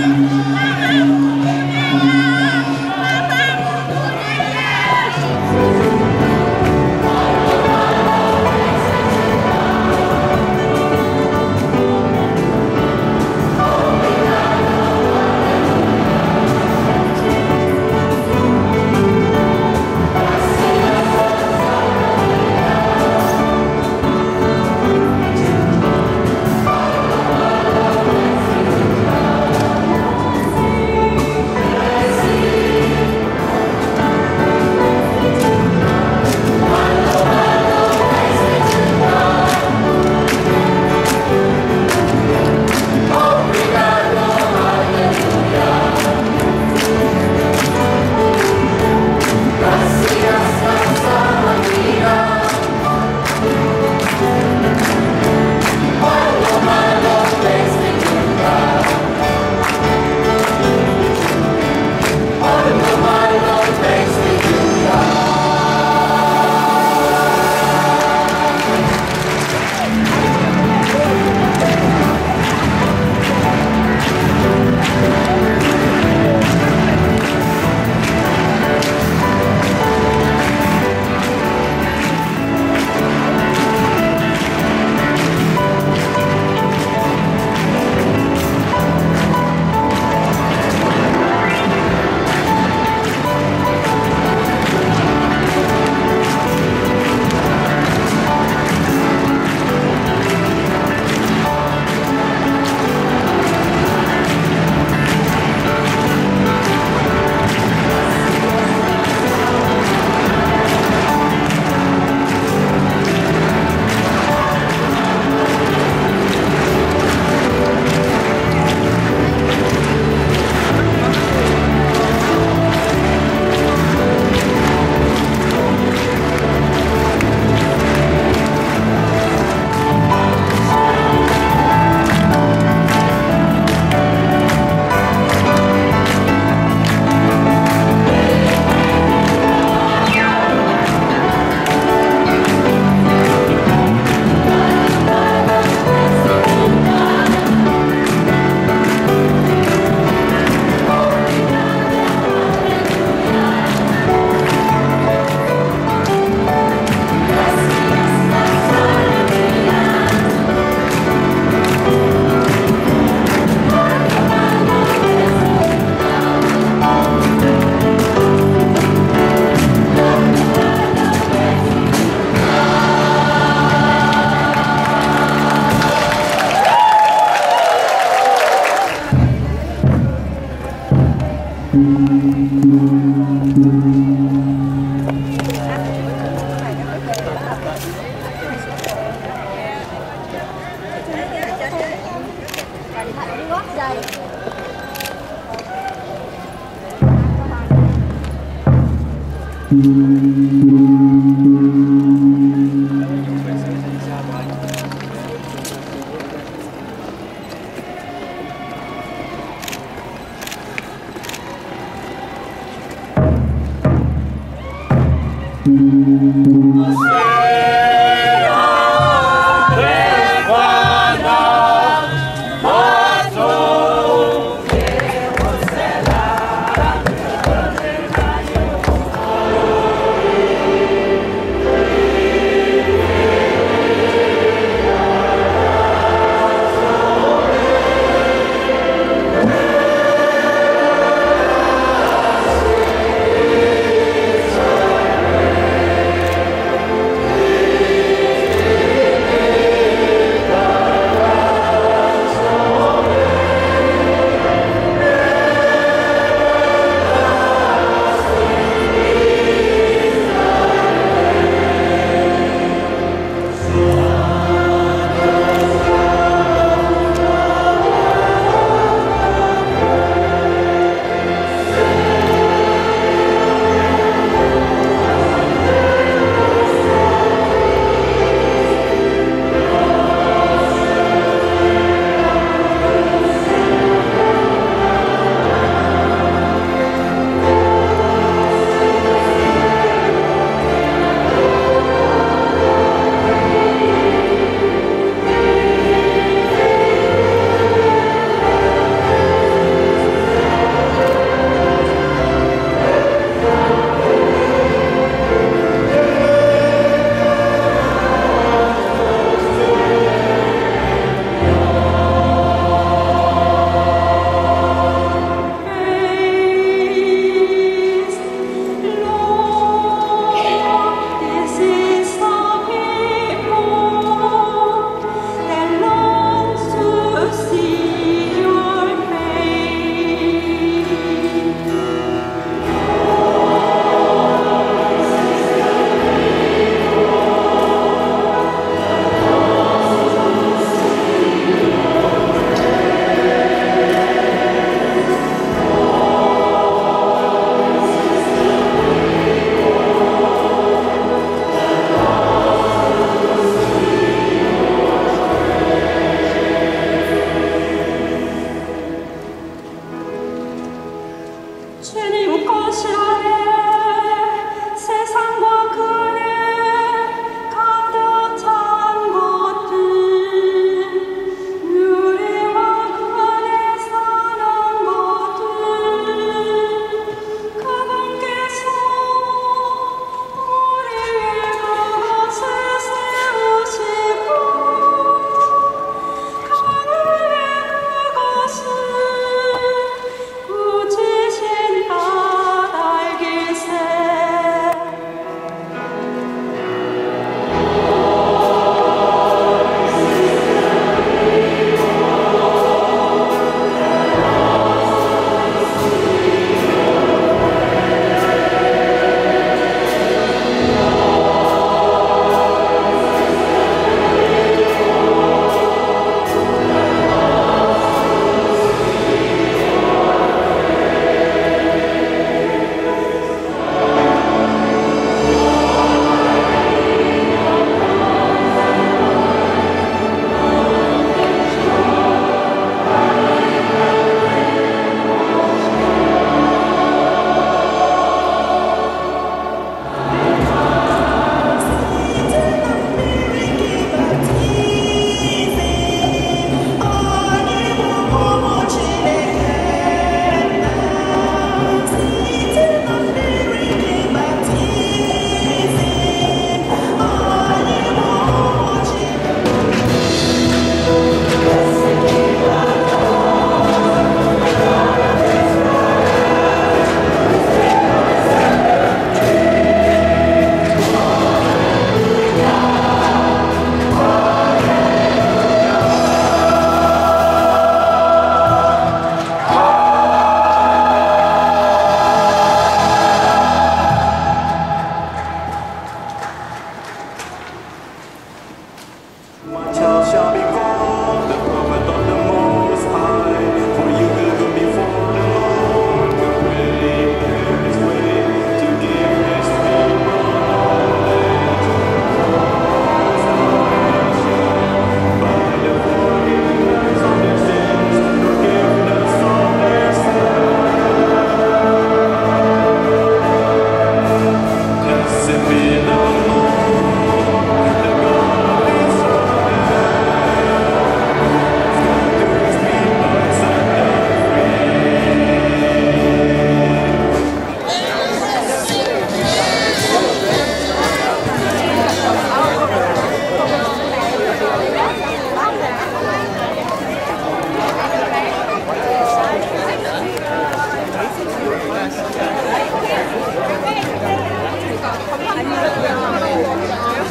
Música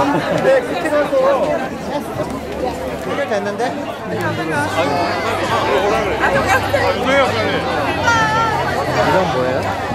네, 키팅해서 해결 됐는데? 아, 동영상. 이건 뭐예요?